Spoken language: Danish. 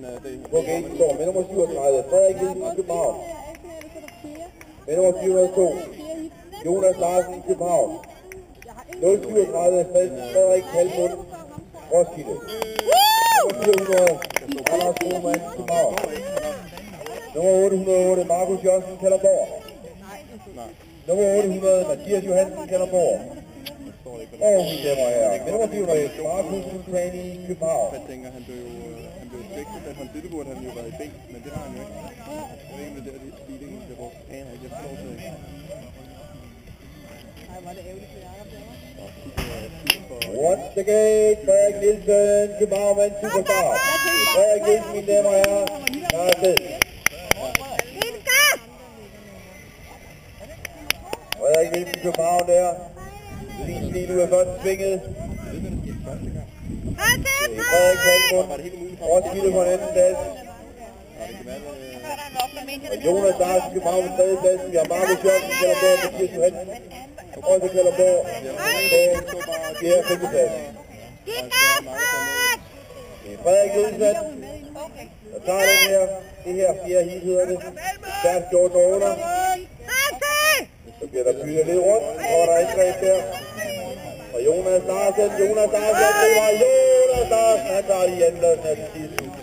men øh, det... På gaten står med nummer 37, Frederik Nielsen, København. Med nummer 402, Jonas Larsen, København. 037, Frederik Kalmund, Roskilde. Nummer 400, Anders Krohmann, København. Nummer 808, Markus Jørgensen, Kalderborg. Nummer 800, Mathias Johansen, Kalderborg. Og og herrer, med nummer 401, Markus Sultani, København. Jeg tænker, han blev jo øh, han blev svægtet, at han det burde han jo været i ben, men det har han jo ikke. Jeg ved ikke, om det er der, det speedingen bliver brugt. Aner ikke, jeg forstår det ikke. Ej, var det ærgerligt for Jacob, det var. Øh. Once again, Frederik Nielsen, København vandt superstar. Frederik Nielsen, mine damer og herrer, der er. Frederik Nielsen, København der. Stil svinget. Hvad der skete første gang. Frederik Kalmund, Roskilde på en anden plads. Og Jonas Larsen, København på tredje plads. Vi har Markus Jørgensen, Kalderborg, Mathias Johansen. Også Kalderborg på fjerde femte plads. er Frederik Nielsen, der tager den her. Det her fjerde heat hedder det. Stærkt gjort under. Så bliver der byttet lidt rundt, og der er angreb der. Og Jonas Larsen, Jonas Larsen, det var Jonas Larsen, han tager de anladsen af det sidste.